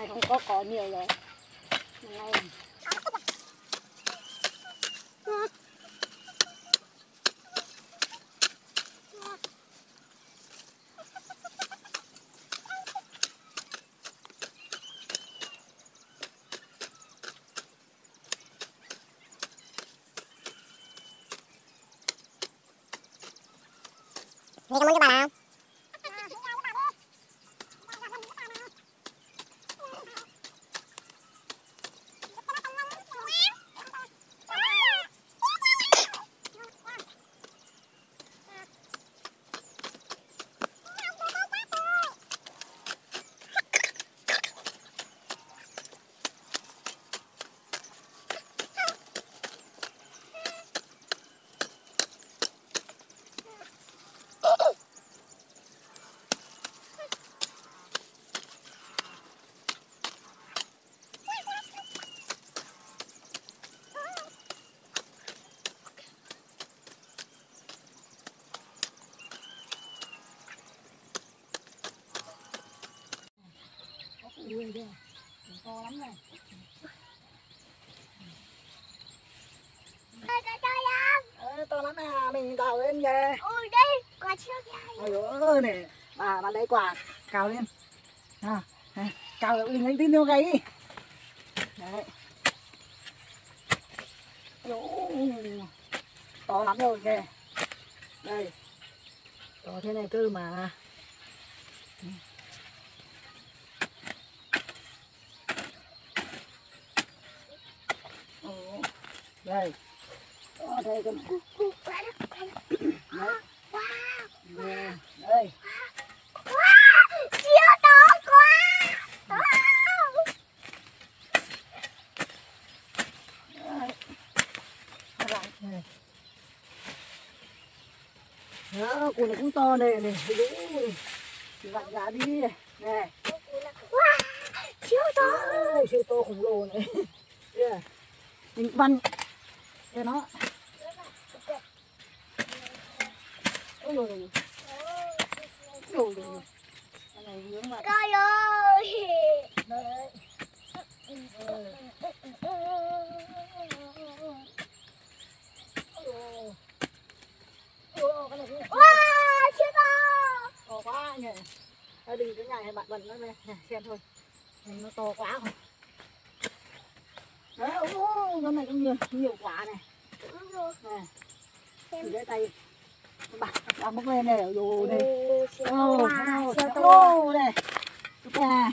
này không có cỏ nhiều rồi. Này. Hãy subscribe Ui, đây. To lắm này. Ờ, to lắm à, mình cào lên kìa. Ôi đây Quả chưa dài Ôi ơi này, bà bà lấy quả cào lên. À, cào được lấy tin tiêu gáy. Đấy. Ôi, to lắm rồi kìa. Đây. To thế này cơ mà. Ồ, đây. Ở đây Nè, đây. Wow Siêu to quá này. Đó, củ này cũng to này này. Đúng. Vặn giá đi. Nè. Wow Siêu to siêu to khổng lồ này. Yeah. Mình vặn cho nó. Ôi rồi. Ôi rồi. Cái này vướng vào. Coi ơi Đây. Ồ. Ồ, Wow siêu to to quá nhỉ. Thôi đừng cái ngày bạn bận nó xem thôi. Nó to quá rồi. Đấy, cái này cũng nhiều, nhiều quả này. Nè, nhìn cái tay. Bạn, bạn bốc lên này, rồi này. Ô, ô, này. Nè.